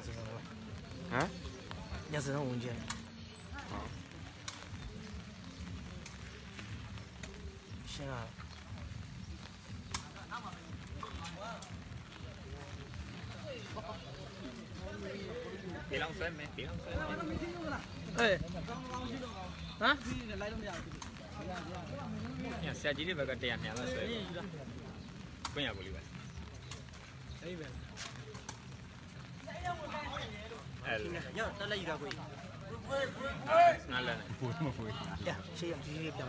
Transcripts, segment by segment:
只能我。啊？要只能文件。好。先啊。别浪费没，别浪费。哎。啊？呀，现在这里边个电量了，所以。不要不理会。哎呗。Ya, tak lagi dah kuih. Senalan. Puan apa kuih? Ya, saya yang Kira kira.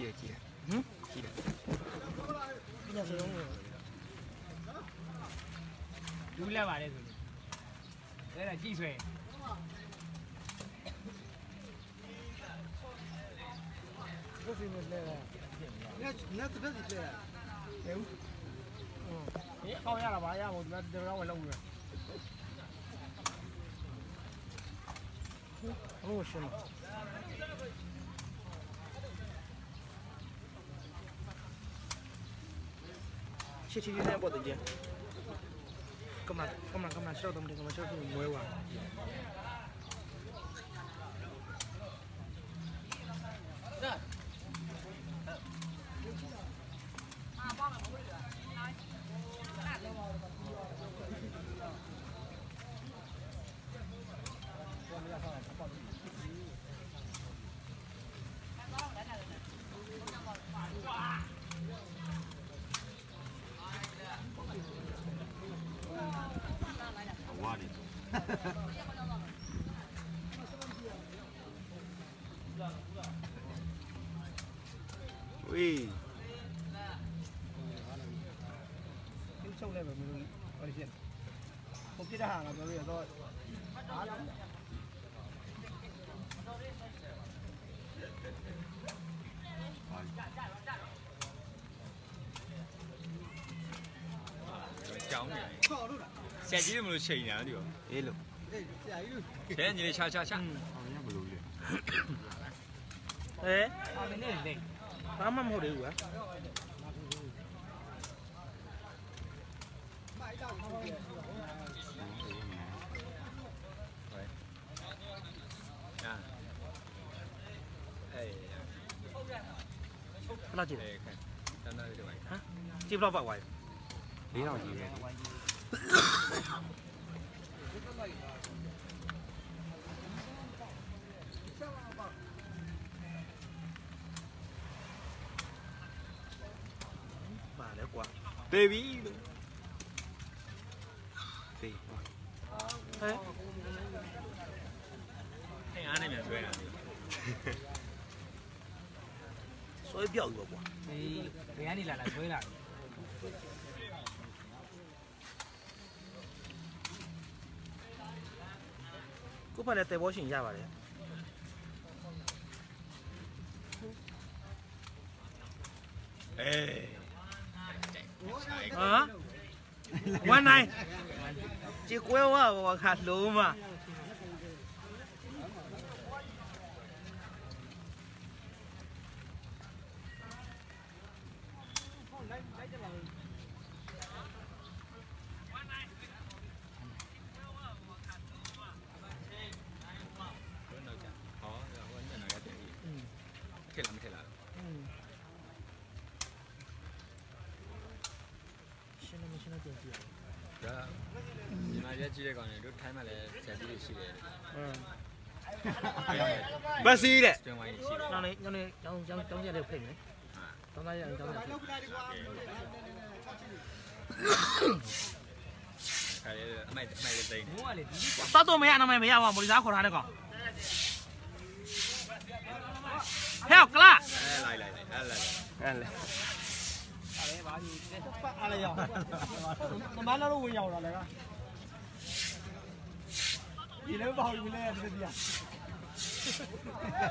Yeah, Kira. Hmm? Yeah. Lévalé, tu vois, là, j'y suis. Je suis dans ce terrain. Là, tu 机 กำลังกำลังกำลังเชื่อตรงนี้กำลังเชื่อคือมวยว่ะ Ui. Cái sông này phải mình ở đây Không biết hàng là bây giờ thôi. Xe chỉ là một chuyện nào đi không? Ê luôn. Xe như thế cha cha cha. Ừ. Ê. ဘာမှမဟုတ်သေးဘူးကွာဘယ်လောက်ကြည့်လဲဟမ်ကြည့်ဘယ်လောက်ပါဝိုင်း၄000ကြီးပဲ တေးပြီလို့တေးဟဲ့အင်းအားနဲ့မြန်ဆွဲတာလေဆွဲပြောက်ပြီပေါ့ကွာဒီဘယ်ကနေလာလာဆွဲလာတယ်ကိုဖက်လည်းတဲဘောရှင်ရပါတယ်အေး ဟမ်ဝမ်းနိုင်ကြေကွဲဝါဘောခါလုံးမ နေရှင်းနေကြည့်ရဒါညီမရက်ကြည့်တဲ့ကောင်တွေတို့ထိုင်းမှာလည်းဆက်ပြီးရှိတယ်อืมဘတ်စီးတဲ့စတွင်ဝိုင်းရှိတယ်နောက်နေ့နောက်နေ့ကျောင်းကျောင်းကျောင်းရက်လေးဖိတ်မယ်တောင်းသားရအောင်ကျောင်းရက်ဖိတ်ခါရဲအမိုက်အမိုက်လေးသိနေဘိုးကလေဒီတတ်တော့မရနာမည်မရပါဘူးမော်လီစားခေါ်ထားတဲ့ကောင်ဟဲ့ကလာအဲလိုက်လိုက်လိုက်အဲလိုက်လိုက်အဲ့လေအားလေဘာကြီး 都满那都喂药了那个。你那毛鱼呢？这边。哈！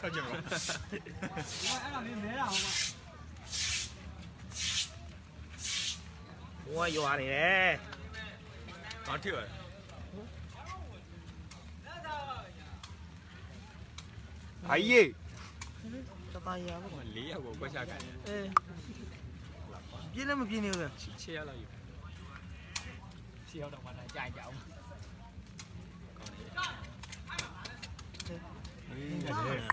啥劲儿？我还有啊你嘞，刚。哎呀！ ကရွာနေတယ် ကောင်းထည့်ပါ ဘာကြီး တသားရပါ ဟို၄ယောက်ကိုကွက်ချကန်တယ် အေးပြင်းလည်းမပြင်းနေဘူး ချီချေရလောက်ယူ ရှေ့ရောက်တော့မှလည်းကြာကြအောင် ကောင်းတယ်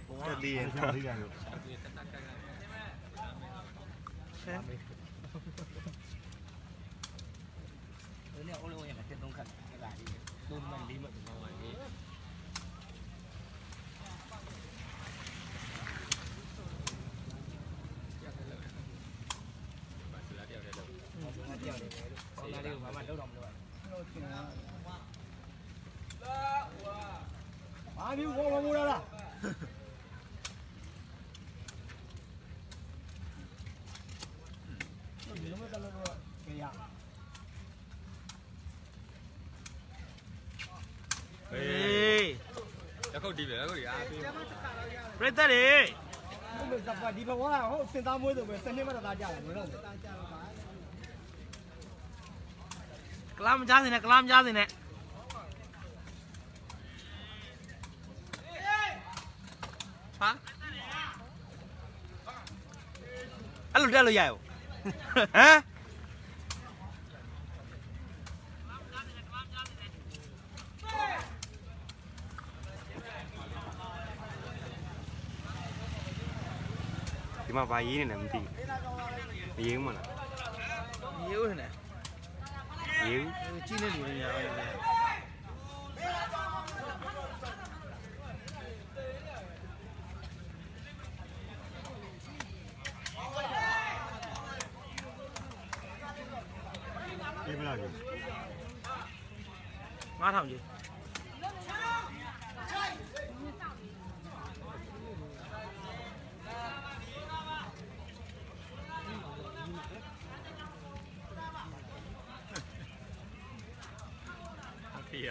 ဘုံက တက်သေးရင်ဆက်သေးတယ်လို့ ဆက်ပြီးတက်တက်ကန်ကန် ဆဲ ဒီနေ့အိုးလုံးရတဲ့သုံးခက်အဲ့ဒါလေးသုံးမှလေးမှဒီမှာပါလေ Ê. Chắc không đi về có gì à. Lên ta đi. Không được dập vào đi vào quá, không xin tao mua được về sân nên mà tao trả lại rồi. Kalam jazz nè, kalam jazz nè. Hả? Alo ra lo dài. Hả? မကြားစင်နဲ့ကလာမကြားစင်နဲ့ဟာအဲ့လိုတက်လို့ရရောဟမ်ဒီမှာဘာရေးနေလဲမသိဘူးမရေးဘူးမလားရေဦးနေရေးဘူးကြီးနေလူတွေများတယ်ရေးမလားကြီး9000ကြီးအားပေးရစားနေပြီလားကြပြဆန်တယ်ပြဘောအဲ့လုံးနေရနေနေဟာလာနေကမမသားလေးကိုကောင်းနေညာမှာဘာစကား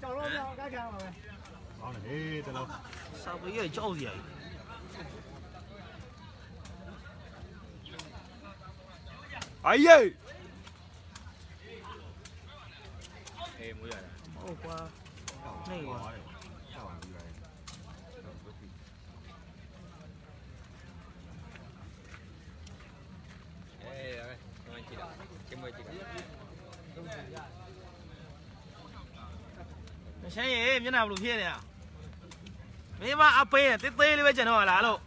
Chào lô, cá chào rồi. Đó là đi, chào. Sao cái gì chỗ gì vậy? Ấy gì? Em mới rồi. Ô. Này. ချမ်းရေမျက်နှာဘလို့ဖြစ်နေอ่ะမင်းမအပင်းတေးသေးလေးပဲကျန်တော့လားလို့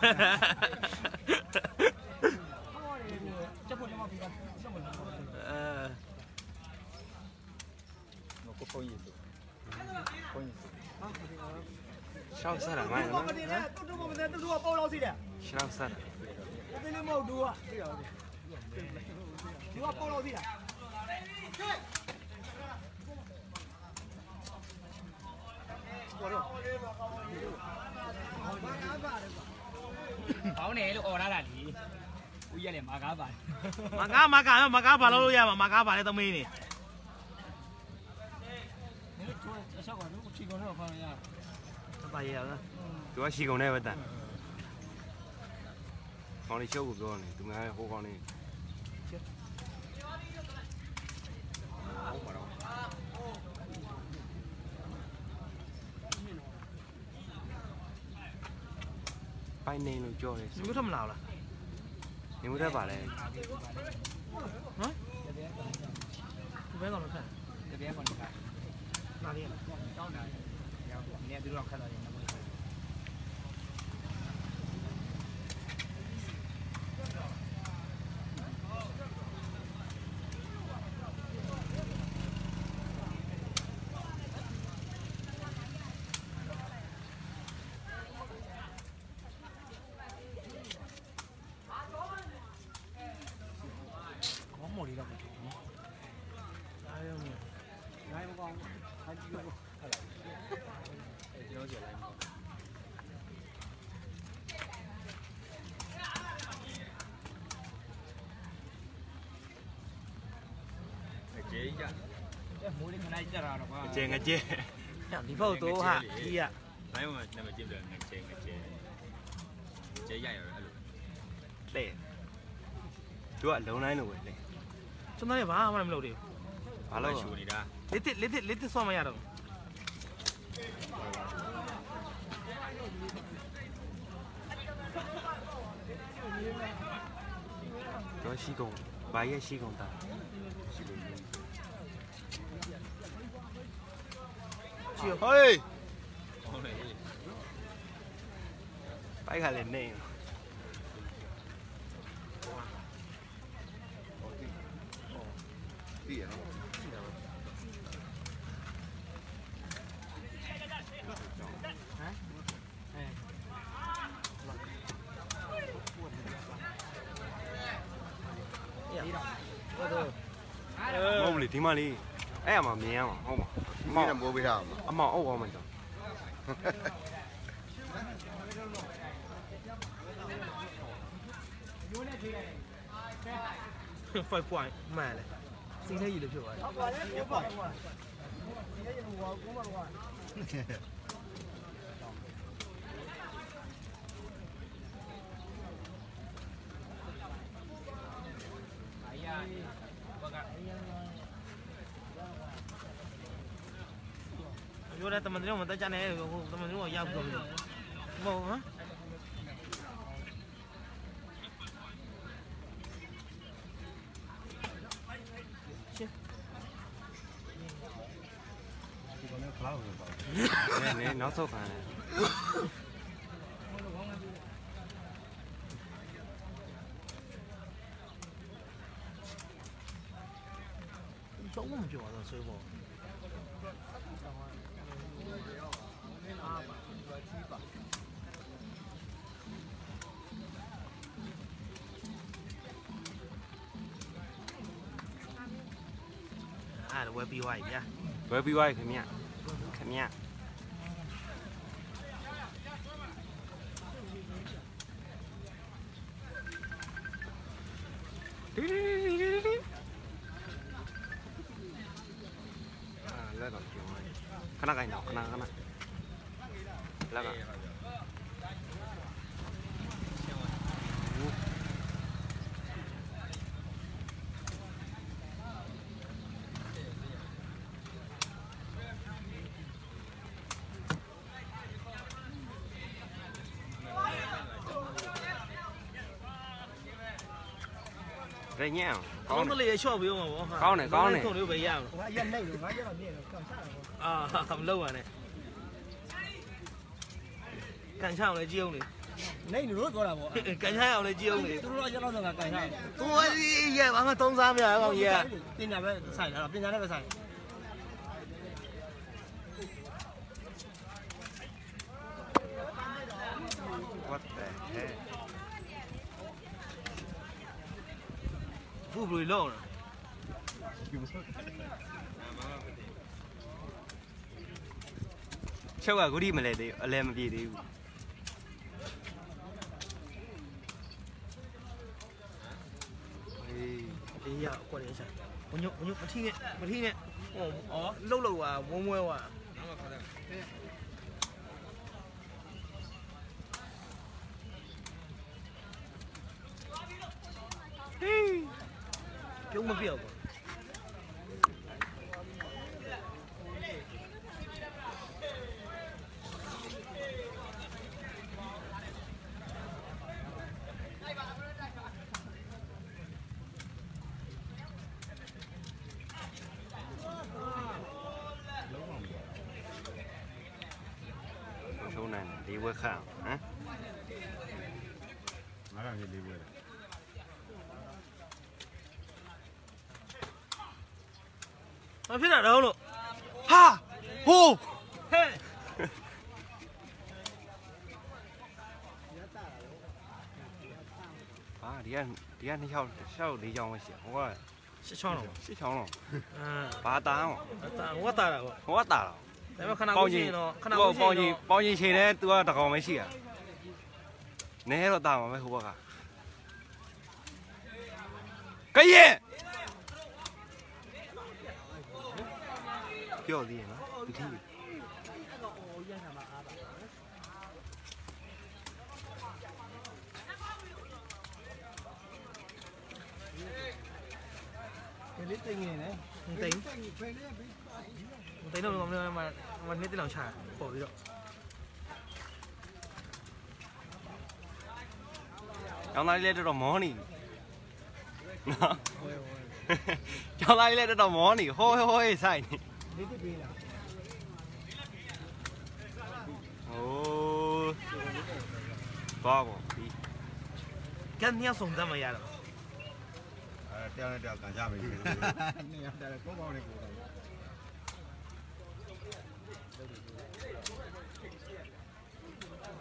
哈哈哈哈哈！ ရှောက်ဆက်တာမိုင်းဘာနော်မတင်နဲ့တူတူမတင်တူတူကပေါလောက်စီတယ်ရှောက်ဆက်တာအတင်းလေးမဟုတ်တူကသိရအောင်တူကပေါလောက်စီတာဘောတော့ဘောင်းနေလို့អော်ရတာလीဦးရက်လည်းမာကားပါတယ်မကားမကားမကားဘာလို့လို့ရမှာမကားဘာလဲသမီးနေနင်တို့အဆောက်ကတော့ချီကုန်တော့ခေါင်းရတ ပါရရလားသူကရှီကုန်နေပဲတန်ကောင်းလေးချုပ်ကိုပြောနေသူများဟိုကောင်းလေးပိုင်နေလို့ကြောတယ်ဒီမျိုးထမလာလားနေမှုတတ်ပါလေဟမ်ဒီဘဲကောင်တော့ဖက်တကယ်ကောင်းတယ်လာလေးတောင်းတာ Aduh, 到你 က်တော့တယ်နော်ကြမိုးလေးခဏကြတာတော့ကွာအကျဲငကျဲညဒီဖောက်တော့ဟာဒီကဘိုင်းမှာနာမည်ကြည့်ပြတယ်ငကျဲငကျဲကျဲရရအဲ့လိုလဲသူကလုံတိုင်းလို့ပဲလဲကျွန်တော်လည်းဘာမှမလုပ်သေးဘာလို့ရှူနေတာဘူးလက်တစ်လက်တစ်လက်တစ်ဆွမ်းမရတော့တော့ရှိကုန်ဘာရဲ့ရှိကုန်တာရှိလို့ချီရောဟေးဟုတ်တယ်ပိုက်ကလည်းနေ chưa hơi bay cả lên này tiền Mông lì tí mà đi. Em mà mẹ mà không mà မှာဟုတ်ပါအမောဒီင်နဲ့မိုးပေးထားမှာအမောင်အုပ်အောင်မကြောက်5 point မှန်လေစီးနေကြီးလို့ဖြစ်သွားတယ်ဟုတ်ပါလေဟုတ်ပါကွာဒီနေ့ရေဘောကူးမှာကွာပြော nếu mà tới cha này tao mình đúng rồi giao cường vô hả? Nè nó sốt à sống không chịu rồi sôi bò China webui nhá webui cái nhá cái nhá แล้วก็เนี่ยวไว้ขนาดไหนเนาะขนาดขนาดแล้วก็ ဒီအာလက်တော့ပြောင်းလိုက်ခဏခိုင်းတော့ခဏခဏလက်ကရညံကောကောင်းင်းတတယ်လေးရချော့ပေးအောင်ပါဗောကောင်းတယ်ကောင်းတယ်ထုံလေးပဲရအောင်ငါရက်နေလို့ငါရက်တော့ပြည့်တော့ကန်စားတော့အာမလုပ်ပါနဲ့ကန်ချအောင်လေကြည့်အောင်လေနေလို့တော့တာပေါ့ကန်ချအောင်လေကြည့်အောင်လေသူတို့ရက်တော့ဆိုငါကန်စားသူကရဲဘာမှသုံးစားမရအောင်ရဲပညာပဲဆိုင်တာပညာနဲ့ပဲဆိုင် ဝတ်တဲ့ဟဲ့ ဘူးဘယ်လိုလုပ်လဲချုပ်ကဂုတိမလဲသေးဘူးအလဲမပြေသေးဘူးအေးအေးရအကွက်လေးဆိုင်ဘုံညဘုံညမထီးနဲ့မထီးနဲ့ဟောအော်လှုပ်လှုပ်ပါဝုံးဝဲပါနောက်မှခေါ်တယ် Yung mabiyaw ko. Số này đi qua khảo hả? Nó là gì đi qua ဘာဖြစ်တာတော့လို့ဟာဟိုးဟဲ့ဟာဒီကဒီကနှစ်ယောက်ရှောက်လေးယောက်မရှိဟိုကရှစ်ချောင်းတော့ရှစ်ချောင်းတော့အာဘာတာအောင်တာဝတ်တာတော့ဟိုကတာတော့ဒါပေမဲ့ခဏကိုရှင်တော့ခဏသူကိုကရှင်ပေါင်းကြီး တော့ ပေါင်းကြီးချိန်တယ်သူကတကောင်မရှိอ่ะနဲတော့တာမှာပဲဟိုဘက်ကကရဲ့ ပြော့သေးရနော်ဒီတိဒီလေးတင်နေတယ်တိန်တိန်တော့မမမနေ့တလောင်ချပေါ်ပြီးတော့ကျောင်းသားလေးလည်းတော်တော်မောနေနော်ကျောင်းသားလေးလည်းတော်တော်မောနေဟိုးဟိုးဆိုင်နေ လေးတစ်ပေးလားဟိုးဘာဘောဒီကန်ညဆောင်တမ်းမရတော့အဲတရားနဲ့တရားကန်ကြမယ်ဒီလိုနေရတာကိုပေါ့နေကိုတော့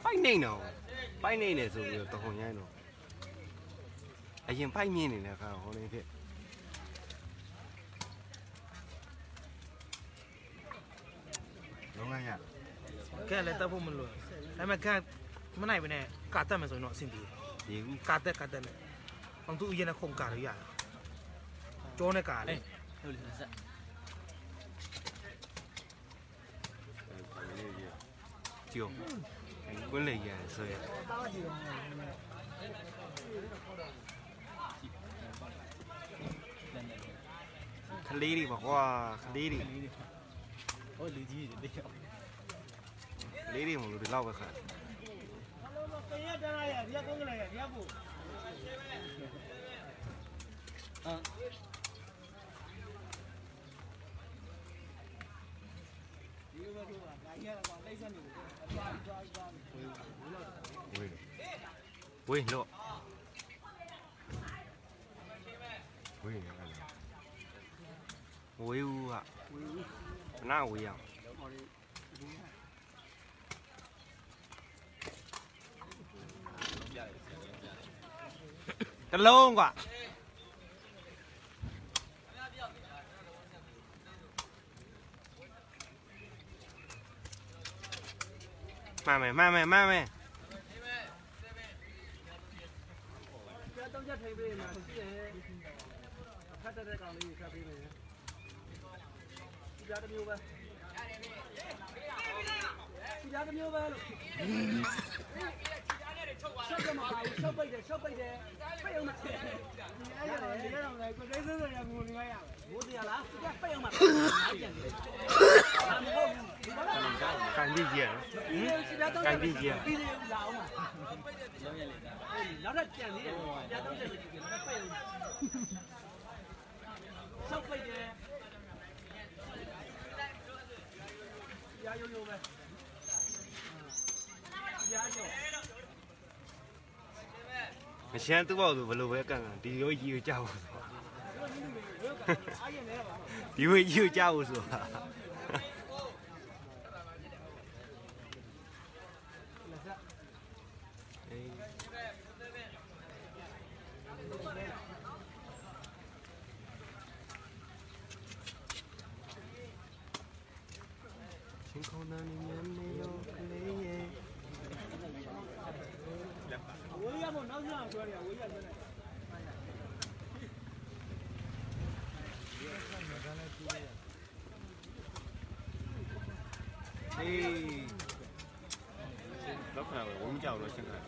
ပိုက်နေတော့ပိုက်နေနေဆိုပြီးတော့တခုံရိုင်းတော့အရင်ပိုက်မြင်နေတယ်ခါဟိုနေဖြစ် やแค่อะไรตั้พวกมันรวยแล้วม่แค่ไม่ไหนไปแน่กาดแต่มันสวยเนาะสิ่งดีดีกาดแต่กาดแต่เนี่ยบางทุกเย็านะคงกาดหรือยังโจ้ในกาเลยจิ๋วกูเลยใหญ่สวยคลีดีบอกว่าคลีดีโอ้ยลืมจีเดียว Lady mau di lawa kan. Wih, wih, lo. Wih, wih, wih, wih, wih, wih, wih, wih, wih, wih, wih, Thật lâu không quả Mà mày, mà mày, mà mày. Hãy subscribe cho kênh Ghiền Mì Gõ Để không bỏ lỡ những video hấp dẫn ဖတ်တဲ့ကောင်လေးဆက်ပေးမယ်ဒီကြားတစ်မျိုးပဲဒီကြားတစ်မျိုးပဲလို့ရှောက်ကြမှာပါဘူးရှောက်ပိတ်တယ်ရှောက်ပိတ်တယ်ပိတ်အောင်မထည့်ဒီအဲ့ရတယ်ဒီကတော့လည်းကိုယ်သိစစရငုံနေရရဘိုးတရားလားဒီပိတ်အောင်မထည့်အားပြန်တယ်အာမဟုတ်ဘူးဒီကတော့ကန်ကြည့်ကြည့်ရနော်ဒီလိုစီပြတော့ပြီးတယ်လာအောင်ပါလုံးရလေနောက်ထပ်ပြန်သေးတယ်ပြတော့ချက်ပြီးတယ်ပိတ်အောင်ရှောက်ပိတ်တယ်ရာယိုယိုပဲ 现在都报都是不能，我也刚刚，第一季有家务是吧？哈哈，第二季有家务是？đi lúc nào là uống chầu rồi chẳng hạn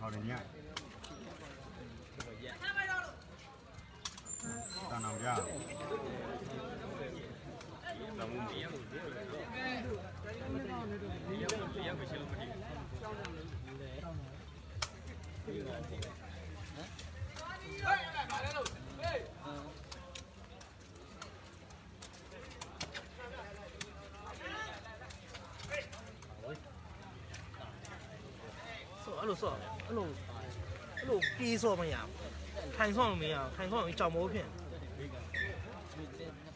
thôi đi nha ta nào ra ta muốn mía ဆိုအဲ့လိုဆော့အဲ့လိုအဲ့လိုပြေးဆော့မရဘူးထိုင်ဆော့မရဘူးထိုင်ဆော့ရင်ကြောင်မိုးဖြစ်စမ်းကြည့်တဲ့မိ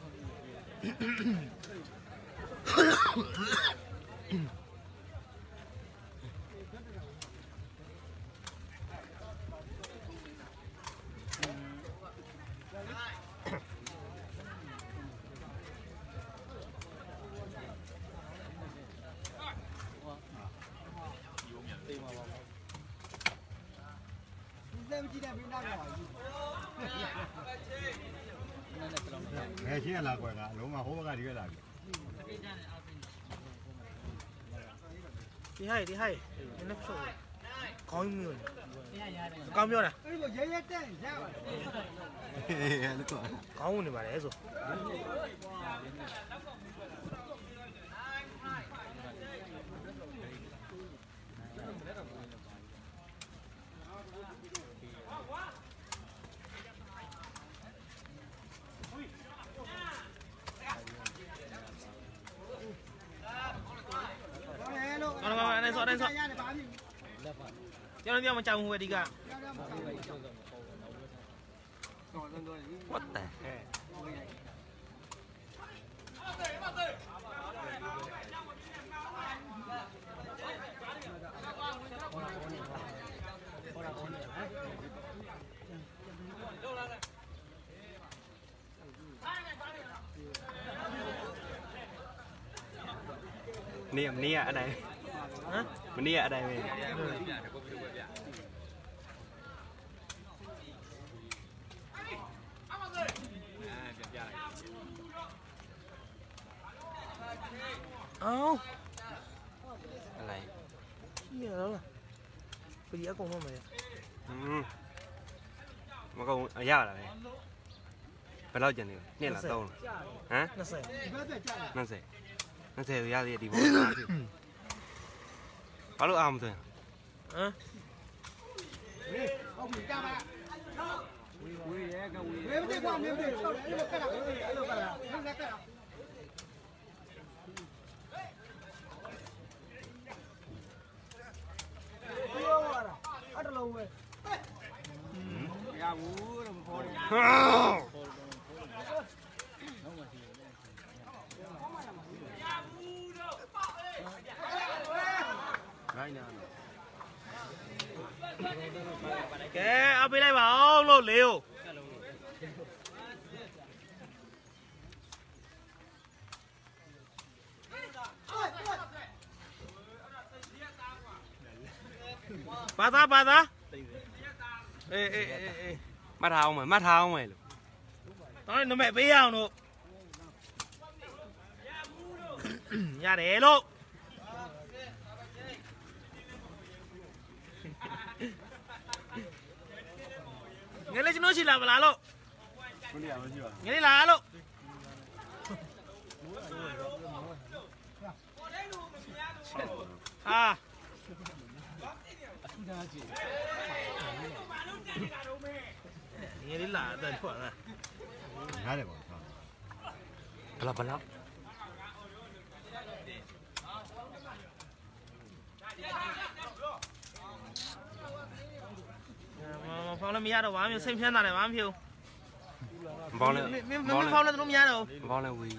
ဘယ်ရှင်းလာကွယ်ကအလုံးမဟိုဘက်ကဒီကလာပြီဒီဟိုက်ဒီဟိုက်နည်းနည်းဖြုတ်ခေါင်းမျိုးလေအကောင်းပြောတာအဲ့လိုရဲရဲတက်ရပါဟေးအဲ့လိုတော့ခေါင်းဝင်နေပါလေဆို Cho nên mà chồng người đi cả. What the hell? nia ở đây hả nia ở đây mình เอ้า อะไร เหี้ยแล้วล่ะกูเยอะกว่ามันเลยอืมมันก็อายาอะไรไปเล่าจังเลยเนี่ยละต้องฮะนั่นสินั่นสินั่นสิยาเลยดีบ่ปลาลูกอามตัวฮะเอาผีกล้ามา Hãy subscribe cho kênh Ghiền Mì Gõ Để không bỏ lỡ những video hấp dẫn rồi kìa ông đi đây bảo ông lột liều. ဘာသာဘာသာအေးအေးအေးအေးမှတ်ထားအောင်မယ်မှတ်ထားအောင်မယ်လို့တောင်းနေနမဲပေးရအောင်လို့ရတယ်လို့ငယ်လေးကျွန်တော်ရှိလာမလားလို့ဘယ်နေရာမ ရှိပါငယ်လေးလာလို့ဟာငယ်လေးလာတဲ့ထွက်လာဘူးရတယ်ပေါ့ဟုတ်ဘလောက်ဘလောက်မဖောင်းလည်းမရတော့ဘာမျိုးစိတ်ဖြန်းတာလည်းဘာမဖြစ်ဘူးဘောင်းလဲမင်းမင်းဘောင်းဖောင်းလဲလည်းတို့မရတော့ဘောင်းလဲဝေး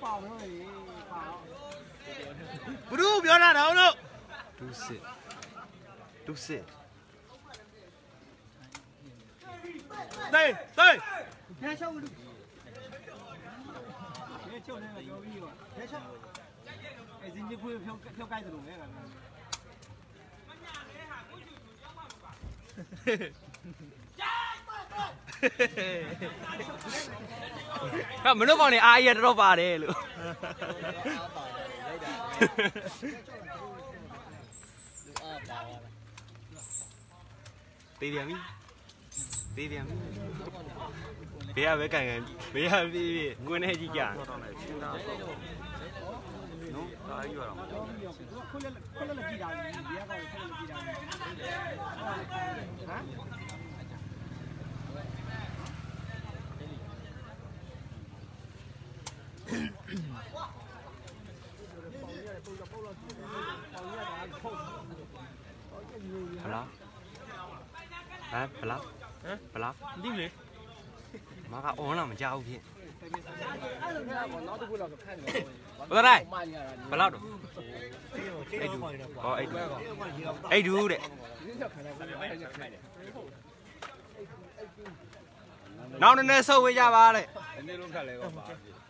ဟုတ်ပါဘူးလေပါဘူးဘူးပြောတာတော့လို့ဒုစစ်ဒုစစ်တေးတေးဖဲချုပ်လို့ဖဲချုပ်နေတော့ပြောပြီးတော့ဖဲချုပ်အဲစင်ကြီးခွေးဖြုတ်ဖြုတ်ကြိုက်တယ်လို့ပဲကဟာမ င်းတို့ကောင်နေအားရတော်ပါတယ်လို့တေးပြန်ပြီတေးပြန်ပြီဘေးကပဲကန်ကန်ဘေးကပြေးပြေးကွင်းထဲကြီးကြာနော်ဒါကြီးရအောင်ခွက်လက်ခွက်လက်ကြည့်တာဒီဘက်ကခွက်လက်ကြည့်တာဟမ် ဘလားဟမ်ဘလားဟမ်ဘလားမသိဘူးလေမကအွန်လာမကြောက်ဖြစ်အဲ့လိုမျိုးပေါ့နောက်တစ်ခုတော့ခန့်နေဘယ်လိုလဲမှန်ရတာဘလောက်တော့အဲ့ဒူဟောအဲ့ဒူအဲ့ဒူတဲ့နောက်နည်းနည်းဆုပ်ဝေးကြပါတဲ့ဒီနေ့လုံးခတ်လဲပါပါသူ့ကိုဒီမှာတော့မလို့တတူတတူနောက်ဆုပ်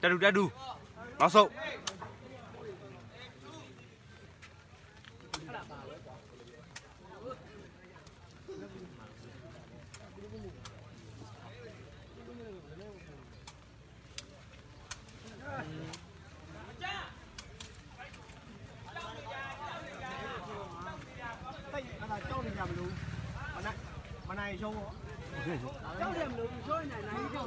Dadu Dadu Masuk Mà này, mà này vô Cháu điểm lửa rồi này này.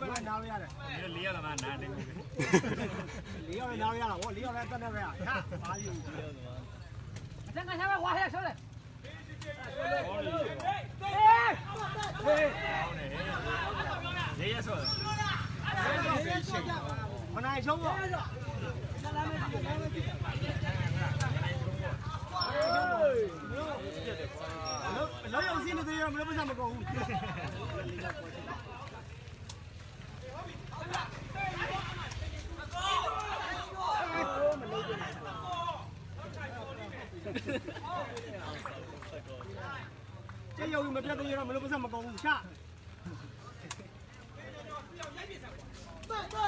က်ဟုတ်တယ်လေမနိုင်ရှုံးပေါ်တာလို့လေဟေးကျွန်တော်မော်ရီကျွန်တော်နားနားရတယ်ဘာဖြစ်ဘူးဘယ်ကနားလို့ရတယ်ဒီလေးရလာမှနားနေပြီလေးယောက်လည်းနားလို့ရတာဗောလေးယောက်လည်းတက်နေပဲဟာဘာဖြစ်ဘူးအတန်းကစားပါဝါဟဲ့ဆောလေလေးရဆိုမနိုင်ရှုံးတော့လောရောစီးနေတယ်မလို့ပတ်စမကု 那要用，不要到地方，我们不这么搞物价。对对。